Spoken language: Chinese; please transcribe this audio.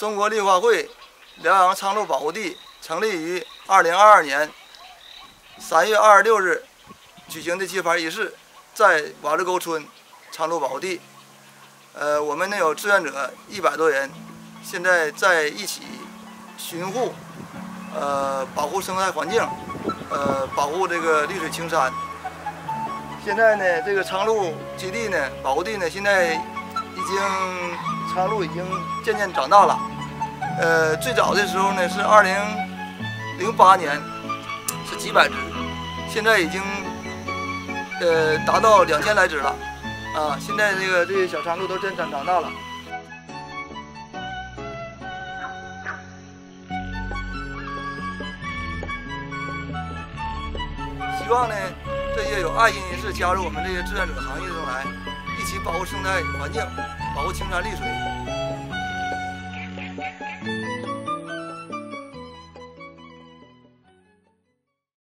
中国绿化会辽阳昌路保护地成立于二零二二年三月二十六日举行的揭牌仪式，在瓦子沟村昌路保护地。呃，我们呢有志愿者一百多人，现在在一起巡护，呃，保护生态环境，呃，保护这个绿水青山。现在呢，这个昌路基地呢，保护地呢，现在已经昌路已经渐渐长大了。呃，最早的时候呢是二零零八年是几百只，现在已经呃达到两千来只了。啊，现在这个这些小昌路都真长长大了。希望呢，这些有爱心人士加入我们这些志愿者行业中来，保护生态环境，保护青山绿水。